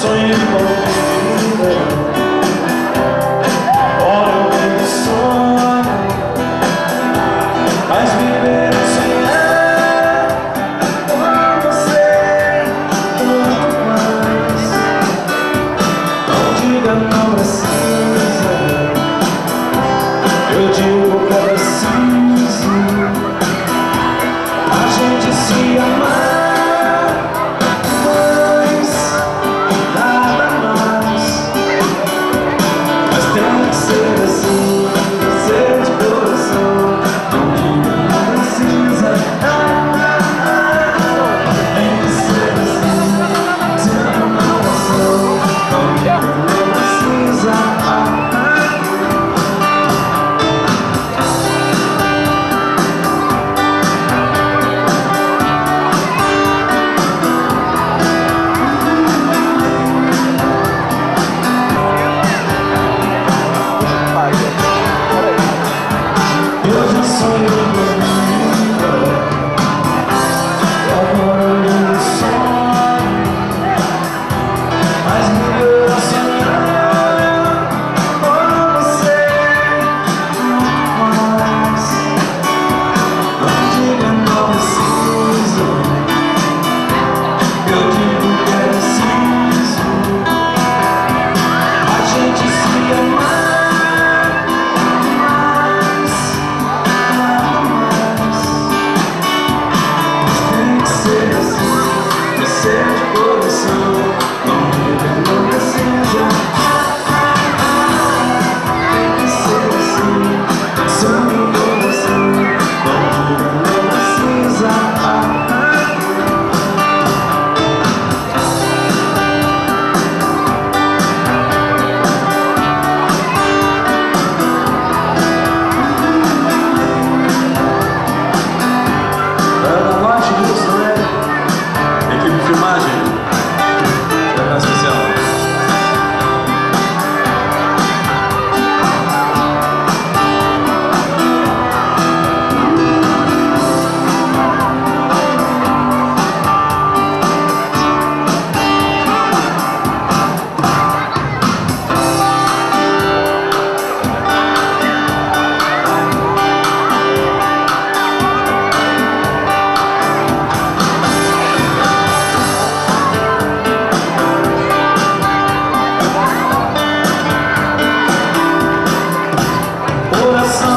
sleep over there. Coração